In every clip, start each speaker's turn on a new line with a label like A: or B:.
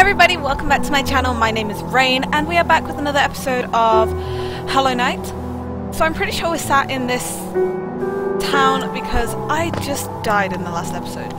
A: everybody, welcome back to my channel. My name is Rayne and we are back with another episode of Hollow Knight. So I'm pretty sure we're sat in this town because I just died in the last episode,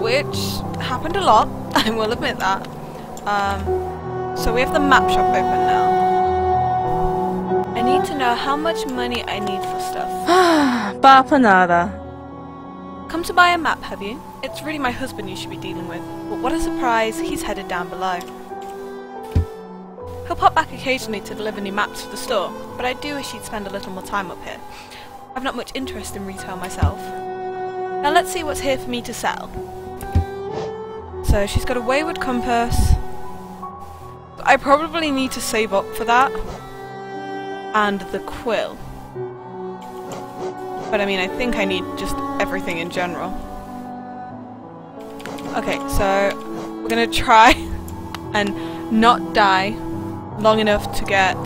A: which happened a lot, I will admit that. Um, so we have the map shop open now. I need to know how much money I need for stuff.
B: Bapanada.
A: Come to buy a map, have you? It's really my husband you should be dealing with. But what a surprise, he's headed down below. He'll pop back occasionally to deliver new maps for the store, but I do wish he'd spend a little more time up here. I've not much interest in retail myself. Now let's see what's here for me to sell. So she's got a wayward compass. I probably need to save up for that. And the quill. But I mean, I think I need just everything in general. Okay, so we're gonna try and not die long enough to get...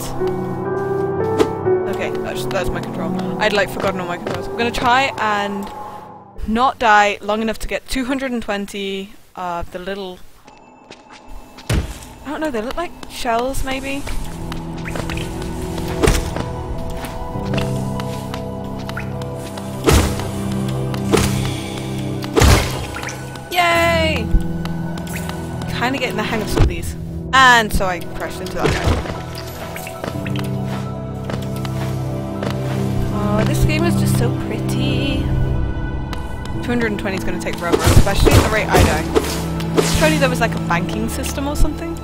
A: Okay, that's, that's my control. I'd like forgotten all my controls. We're gonna try and not die long enough to get 220 of the little... I don't know, they look like shells maybe? Getting the hang of some of these. And so I crashed into that guy. Oh, this game is just so pretty. 220 is going to take forever, especially at the rate I die. If only there was like a banking system or something.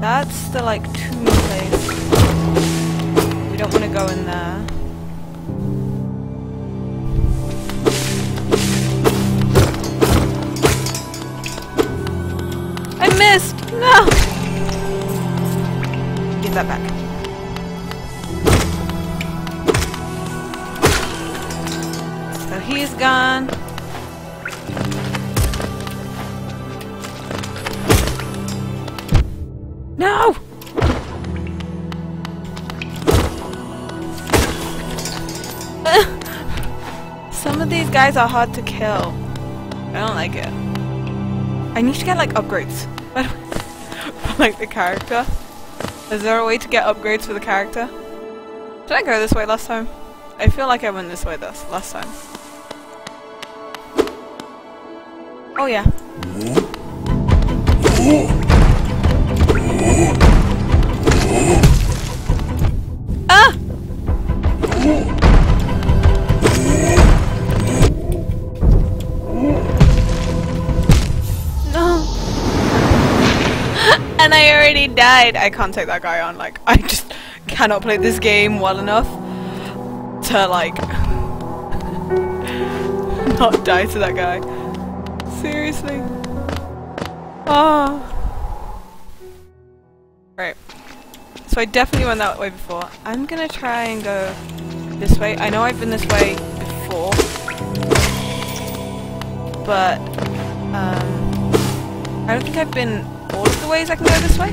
A: That's the like tomb place. We don't want to go in there. That back. So he's gone. No! Some of these guys are hard to kill. I don't like it. I need to get like upgrades. like the character. Is there a way to get upgrades for the character? Did I go this way last time? I feel like I went this way this last time. Oh yeah. Died. I can't take that guy on. Like, I just cannot play this game well enough to, like, not die to that guy. Seriously. Oh. Right. So I definitely went that way before. I'm gonna try and go this way. I know I've been this way before. But, um... I don't think I've been all of the ways I can go this way.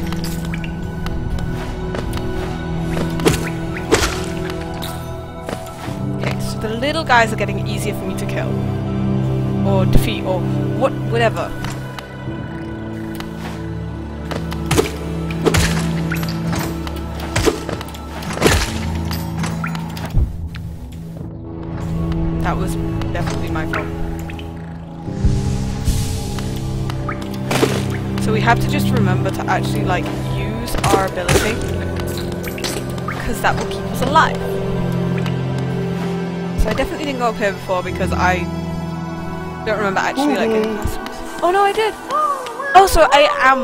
A: The little guys are getting easier for me to kill. Or defeat, or what, whatever. That was definitely my fault. So we have to just remember to actually like use our ability because that will keep us alive. So I definitely didn't go up here before because I don't remember actually like mm-hmm. getting past. Oh no I did! Oh so I am...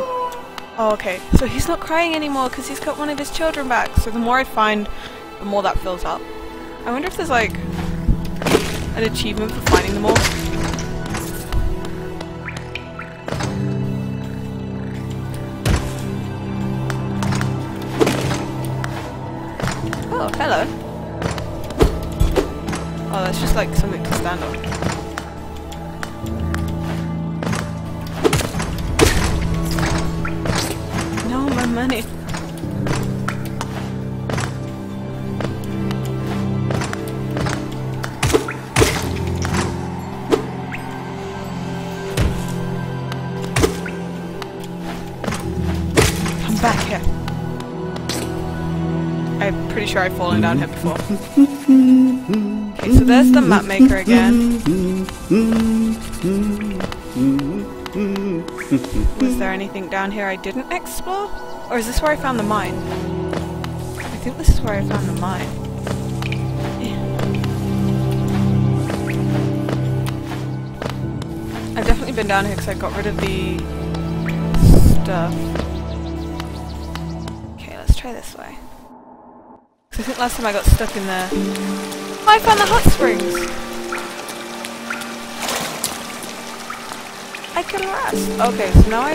A: Oh okay, so he's not crying anymore because he's got one of his children back. So the more I find, the more that fills up. I wonder if there's like an achievement for finding them all. Oh, hello. That's just like something to stand on. No, my money. I'm back here. I'm pretty sure I've fallen down here before. Okay, so there's the map maker again. Was there anything down here I didn't explore? Or is this where I found the mine? I think this is where I found the mine. I've definitely been down here because I got rid of the stuff. Okay, let's try this way. Because I think last time I got stuck in there. I found the hot springs! I can rest. Okay, so now I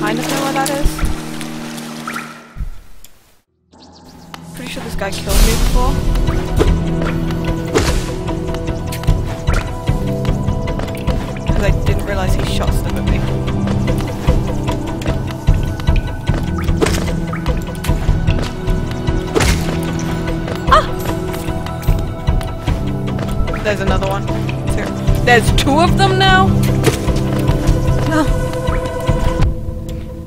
A: kind of know where that is. Pretty sure this guy killed me before. Because I didn't realize he shot stuff at me. There's another one. Here. There's two of them now? No.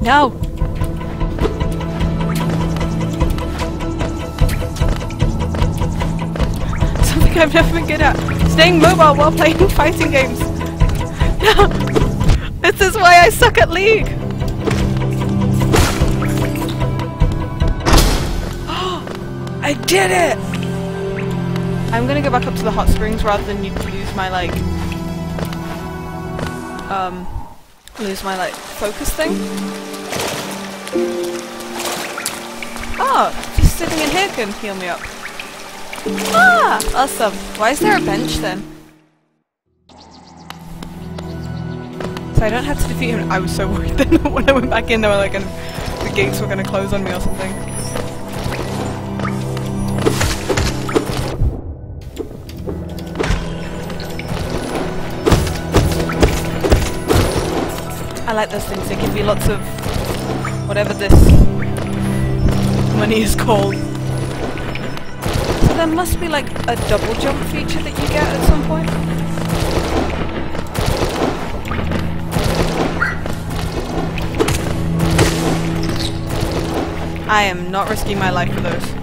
A: No. Something I've never been good at. Staying mobile while playing fighting games. No. This is why I suck at League. I did it! I'm gonna go back up to the hot springs rather than lose my like um lose my like focus thing. Oh, just sitting in here can heal me up. Ah, awesome. Why is there a bench then? So I don't have to defeat him. I was so worried then when I went back in, they were like, the gates were gonna close on me or something. Like those things. They give you lots of whatever this money is called. So there must be like a double jump feature that you get at some point. I am not risking my life for those.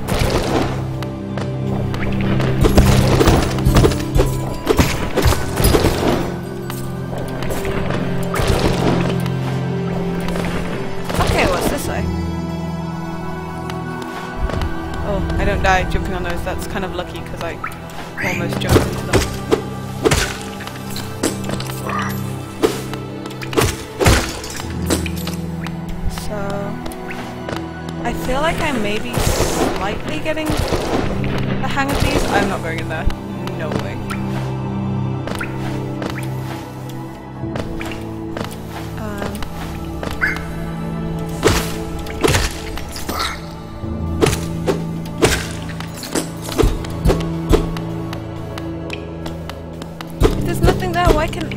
A: Die jumping on those. That's kind of lucky because I almost jumped into them. So, I feel like I may be slightly getting the hang of these. I'm not going in there. No way.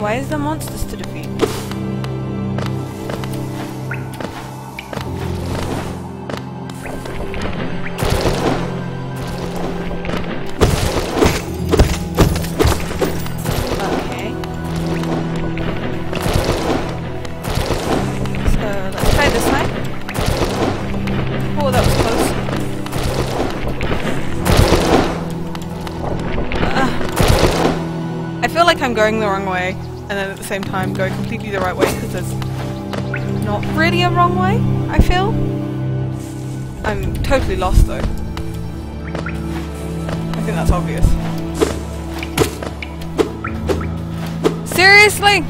A: Why? Is there monsters to defeat? I'm going the wrong way, and then at the same time going completely the right way because there's not really a wrong way, I feel. I'm totally lost though. I think that's obvious. Seriously?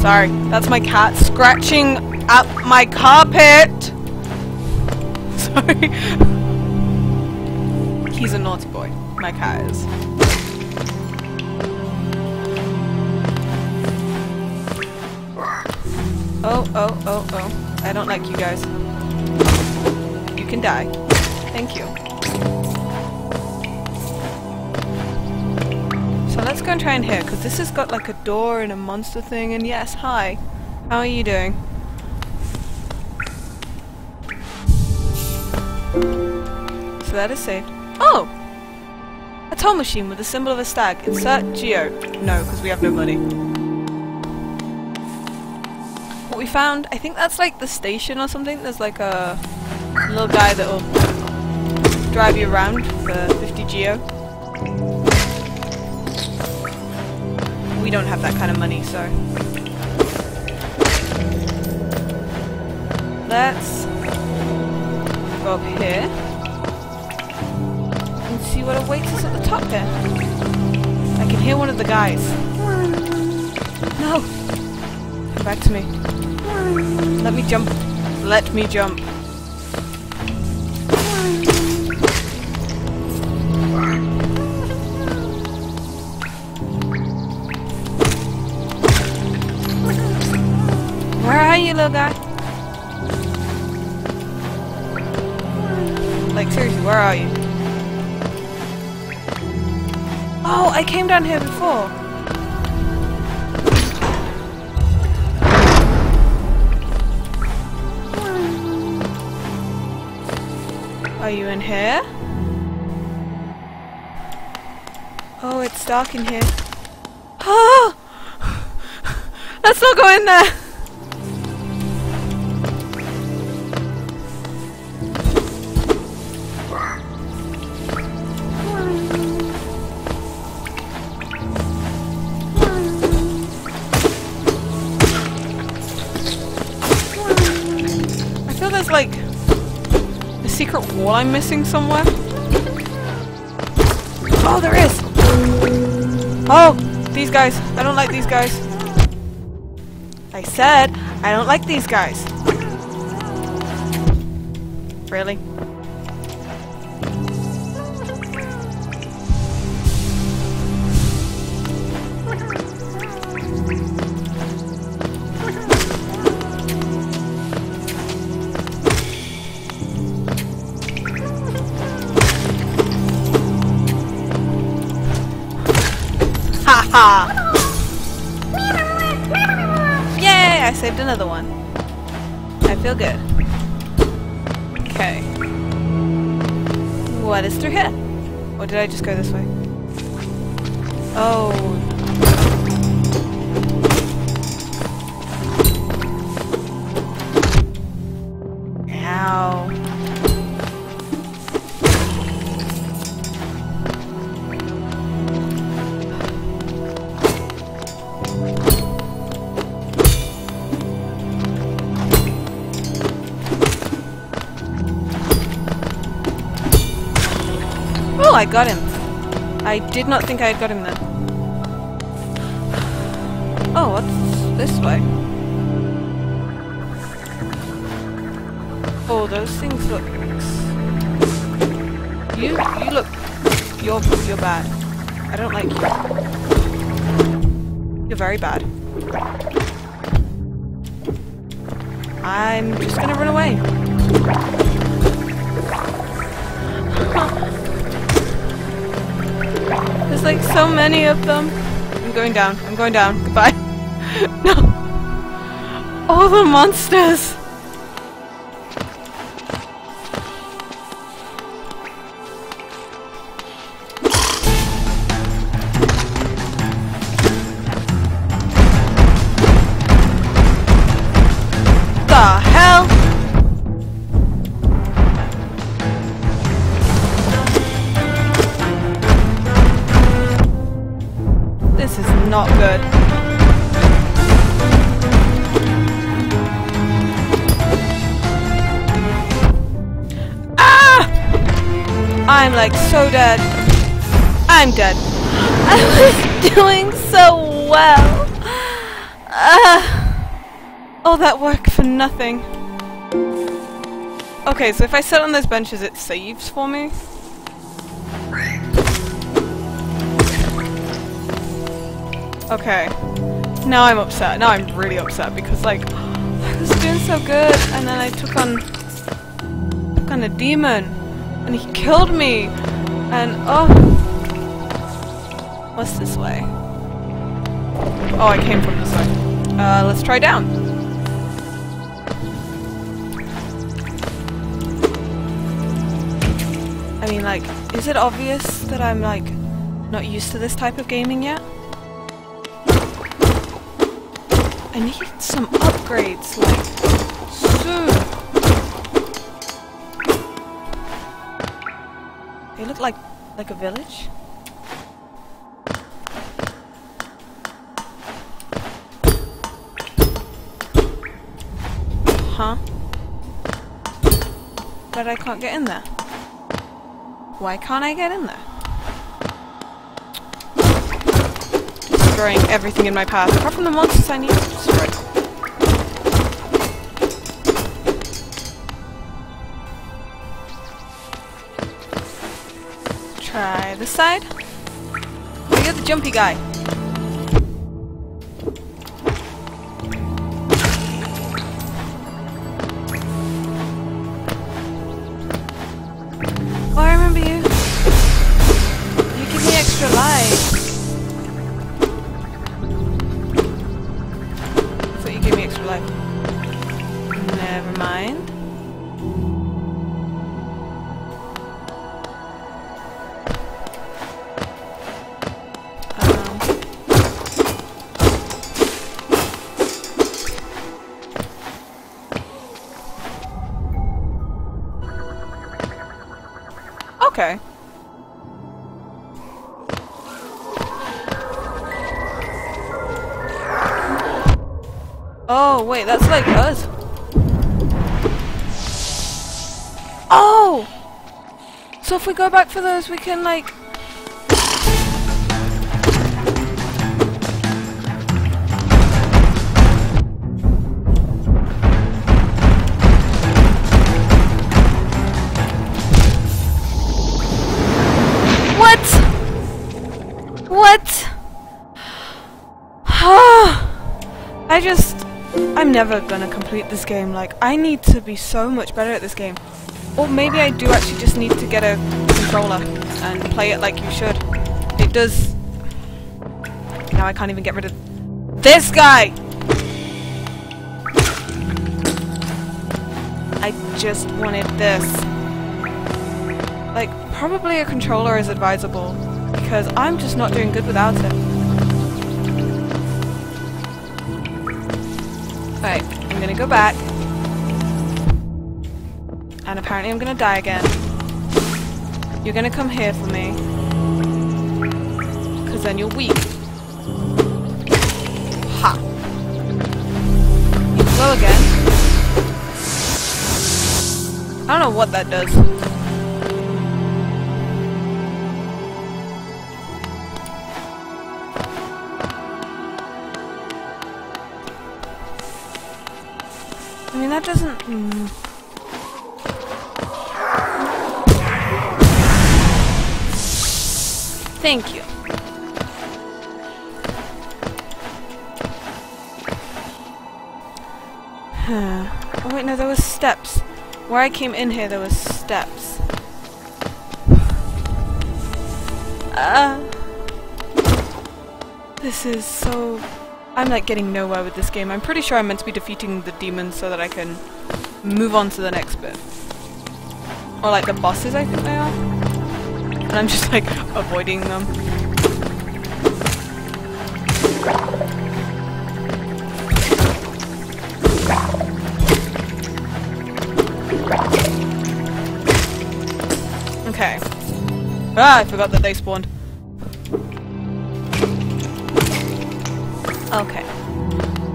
A: Sorry, that's my cat scratching at my carpet! Sorry. He's a naughty boy. My cat is. Oh, oh, oh, oh. I don't like you guys. You can die. Thank you. So let's go and try and hit, because this has got like a door and a monster thing, and yes, hi. How are you doing? So that is saved. Oh! A toll machine with the symbol of a stag. Insert geo. No, because we have no money. We found, I think that's like the station or something. There's like a little guy that will drive you around for 50 geo. We don't have that kind of money, so. Let's go up here and see what awaits us at the top there. I can hear one of the guys. No! Come back to me. Let me jump. Let me jump. Where are you, little guy? Like, seriously, where are you? Oh, I came down here before. Are you in here? Oh, it's dark in here. Oh! Let's not go in there! Wall I'm missing somewhere. Oh, there is! Oh, these guys. I don't like these guys. I said I don't like these guys. Really? Okay. What is through here? Or did I just go this way? Oh. I got him. I did not think I had got him then. Oh, what's this way? Oh, those things look... You, you look... You're, you're bad. I don't like you. You're very bad. I'm just gonna run away. There's like so many of them. I'm going down. I'm going down. Goodbye. no. All the monsters. So dead. I'm dead. I was doing so well. Ah. All that work for nothing. Okay, so if I sit on those benches, it saves for me. Okay. Now I'm upset. Now I'm really upset because like I was doing so good and then I took on took on a demon and he killed me and oh What's this way? Oh I came from this way. Uh let's try down. I mean like is it obvious that I'm like not used to this type of gaming yet? I need some upgrades, like, like, like a village. Huh? But I can't get in there. Why can't I get in there? Destroying everything in my path, apart from the monsters I need to destroy. This side. Oh, you're the jumpy guy. Oh, wait, that's like us. Oh! So if we go back for those, we can, like... never gonna complete this game. Like, I need to be so much better at this game. Or maybe I do actually just need to get a controller and play it like you should. It does... Now I can't even get rid of... This guy! I just wanted this. Like, probably a controller is advisable. Because I'm just not doing good without it. I'm gonna go back. And apparently I'm gonna die again. You're gonna come here for me. Because then you're weak. Ha! You glow again. I don't know what that does. Doesn't... Mm. Thank you. oh wait, no, there was steps. Where I came in here, there was steps. Uh, this is so... I'm like getting nowhere with this game. I'm pretty sure I'm meant to be defeating the demons so that I can move on to the next bit. Or like the bosses, I think they are. And I'm just like avoiding them. Okay. Ah, I forgot that they spawned. Okay.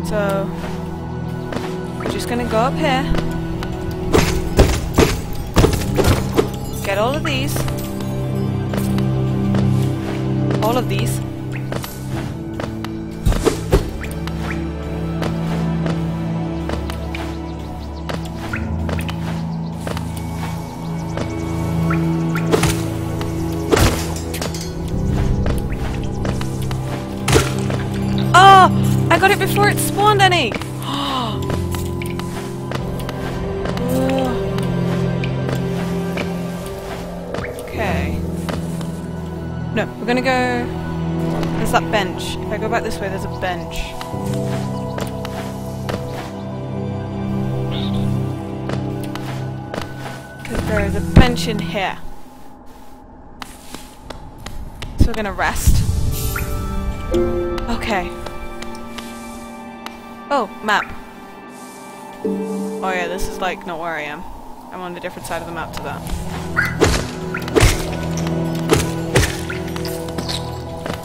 A: So, we're just gonna go up here. Get all of these. All of these. Got it before it spawned any! okay. No, we're gonna go... There's that bench. If I go back this way, there's a bench. Because there is a bench in here. So we're gonna rest. Okay. Oh, map. Oh yeah, this is like not where I am. I'm on the different side of the map to that.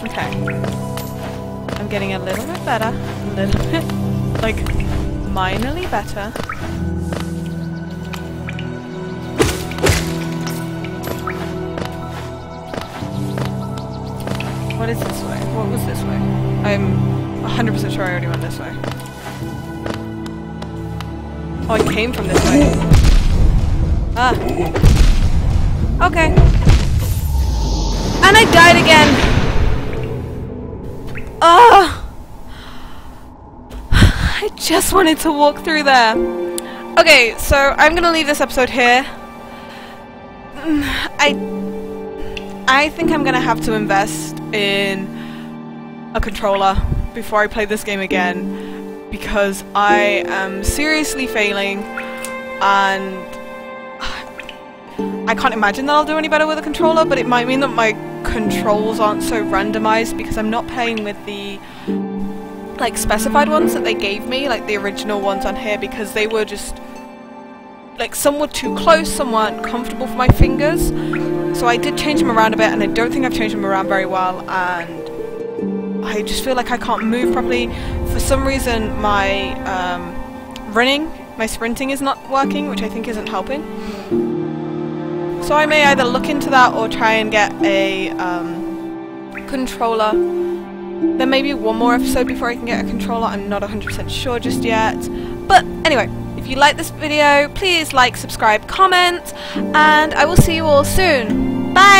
A: Okay. I'm getting a little bit better. A little bit, like, minorly better. What is this way? What was this way? I'm 100% sure I already went this way. Oh, I came from this way. Ah. Okay. And I died again. Ah. I just wanted to walk through there. Okay, so I'm gonna leave this episode here. Mm, I I think I'm gonna have to invest in a controller before I play this game again because I am seriously failing and I can't imagine that I'll do any better with a controller but it might mean that my controls aren't so randomized because I'm not playing with the like specified ones that they gave me like the original ones on here because they were just like some were too close, some weren't comfortable for my fingers. So I did change them around a bit and I don't think I've changed them around very well and I just feel like I can't move properly. For some reason my um, running, my sprinting is not working, which I think isn't helping. So I may either look into that or try and get a um, controller. There may be one more episode before I can get a controller, I'm not 100% sure just yet. But anyway, if you like this video, please like, subscribe, comment, and I will see you all soon. Bye!